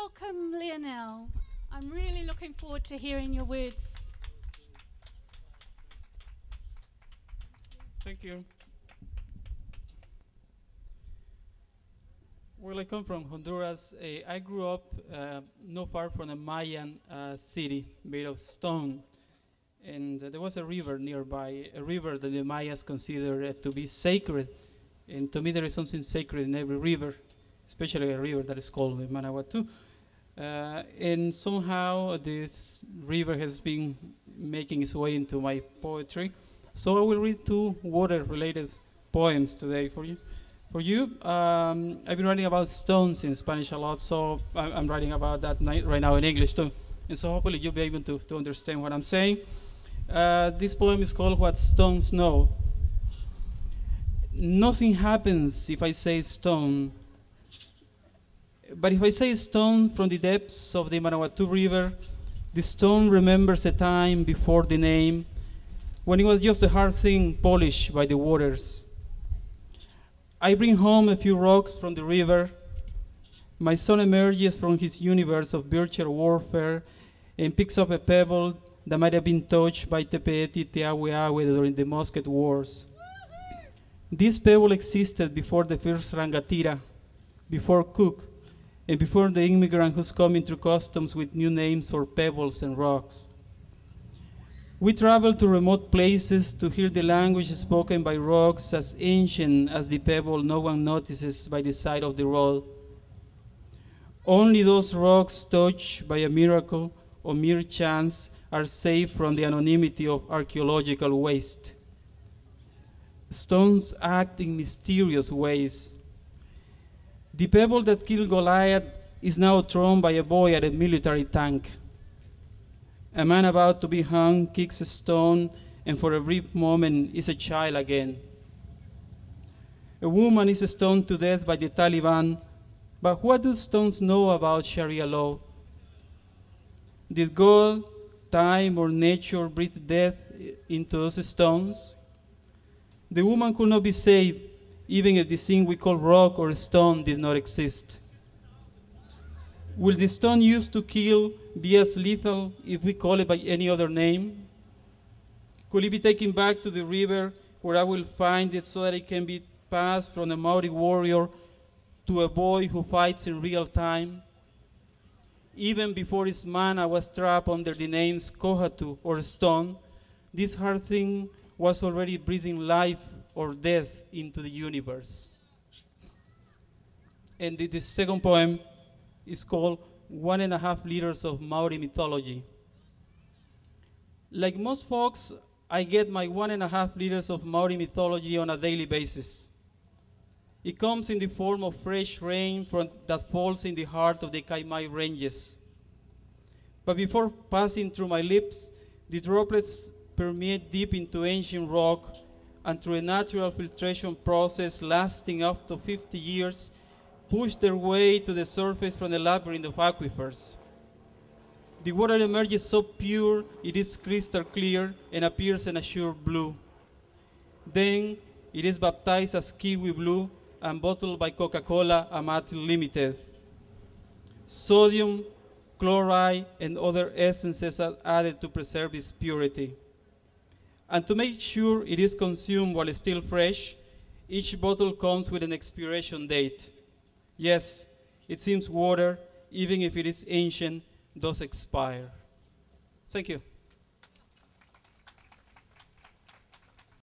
Welcome, Leonel. I'm really looking forward to hearing your words. Thank you. Well, I come from Honduras. Uh, I grew up uh, not far from a Mayan uh, city made of stone. And there was a river nearby, a river that the Mayas considered to be sacred. And to me, there is something sacred in every river, especially a river that is called the Manawatu. Uh, and somehow this river has been making its way into my poetry. So I will read two water-related poems today for you. For you, um, I've been writing about stones in Spanish a lot, so I- I'm writing about that right now in English too. And so hopefully you'll be able to, to understand what I'm saying. Uh, this poem is called What Stones Know. Nothing happens if I say stone. But if I say stone from the depths of the Manawatu River, the stone remembers a time before the name when it was just a hard thing polished by the waters. I bring home a few rocks from the river. My son emerges from his universe of virtual warfare and picks up a pebble that might have been touched by Te Peeti Te Awe Awe during the Musket Wars. This pebble existed before the first Rangatira, before Cook, and before the immigrant who's coming through customs with new names for pebbles and rocks. We travel to remote places to hear the language spoken by rocks as ancient as the pebble no one notices by the side of the road. Only those rocks touched by a miracle or mere chance are safe from the anonymity of archaeological waste. Stones act in mysterious ways. The pebble that killed Goliath is now thrown by a boy at a military tank. A man about to be hung kicks a stone and for a brief moment is a child again. A woman is stoned to death by the Taliban, but what do stones know about Sharia law? Did God, time, or nature breathe death into those stones? The woman could not be saved even if the thing we call rock or stone did not exist. Will the stone used to kill be as lethal if we call it by any other name? Could it be taken back to the river where I will find it so that it can be passed from a Maori warrior to a boy who fights in real time? Even before his mana was trapped under the names Kohatu or stone, this hard thing was already breathing life or death into the universe. And the, the second poem is called One and a Half Liters of Maori Mythology. Like most folks, I get my one and a half liters of Maori mythology on a daily basis. It comes in the form of fresh rain from, that falls in the heart of the Kaimai Ranges. But before passing through my lips, the droplets permeate deep into ancient rock and through a natural filtration process lasting up to 50 years, push their way to the surface from the labyrinth of aquifers. The water emerges so pure it is crystal clear and appears in a sure blue. Then it is baptized as kiwi blue and bottled by Coca-Cola Amatil Limited. Sodium, chloride, and other essences are added to preserve its purity. And to make sure it is consumed while still fresh, each bottle comes with an expiration date. Yes, it seems water, even if it is ancient, does expire. Thank you.